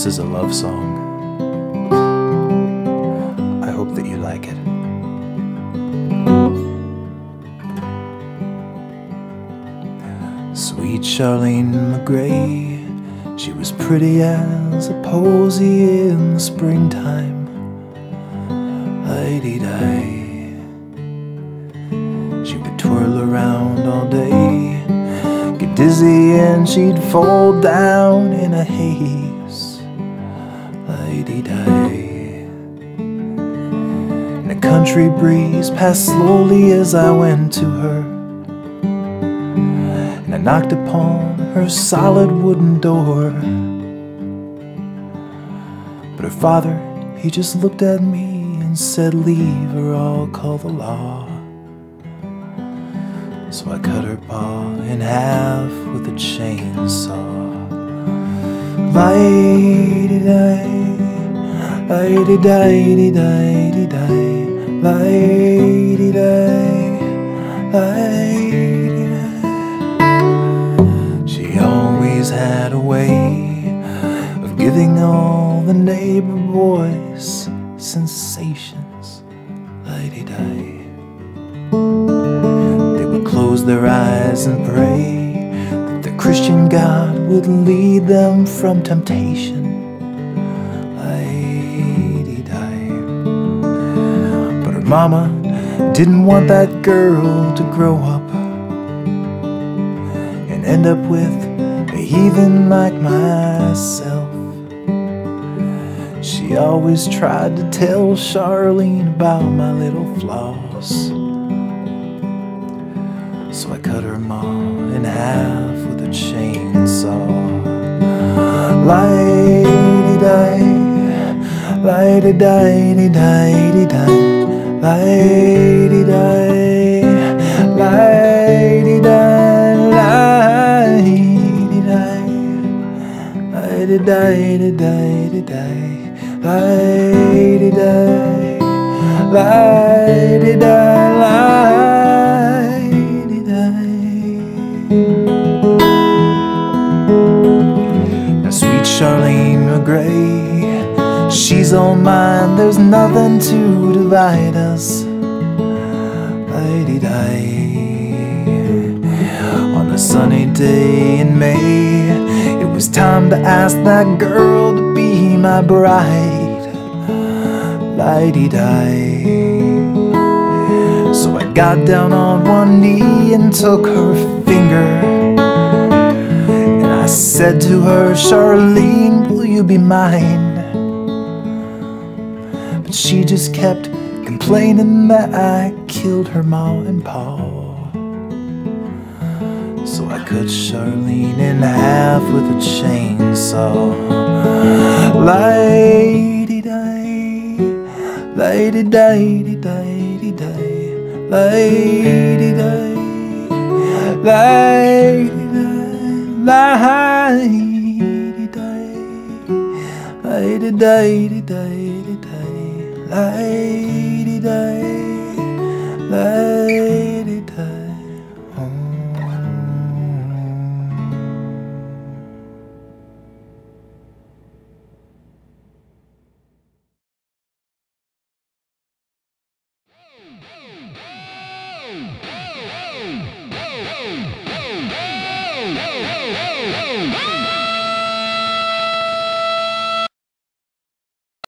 This is a love song. I hope that you like it. Sweet Charlene McGray, she was pretty as a posy in the springtime. Lady di She would twirl around all day, get dizzy, and she'd fall down in a haze. Di And a country breeze passed slowly as I went to her. And I knocked upon her solid wooden door. But her father, he just looked at me and said, Leave or I'll call the law. So I cut her paw in half with a chainsaw. Lay-di-day, lay-di-day-di-day-di-day, lay-di-day, lay-di-day. She always had a way of giving all the neighbor boys sensations. Lady-day. They would close their eyes and pray that the Christian God would lead them from temptation. Mama didn't want that girl to grow up and end up with a heathen like myself. She always tried to tell Charlene about my little flaws. So I cut her maw in half with a chainsaw. Lady-day-day-day-day, lady-day, lady-day, Now sweet Charlene McGray, she's all mine, there's nothing to divide us. Lady-day. On a sunny day in May, it was time to ask that girl to be my bride. Lady-day. So I got down on one knee and took her finger. And I said to her, Charlene, will you be mine? But she just kept complaining that I killed her ma and pa. So I cut Charlene in half with a chainsaw. Lady-day, lady-day-day-day-day, 来，来，来，来 day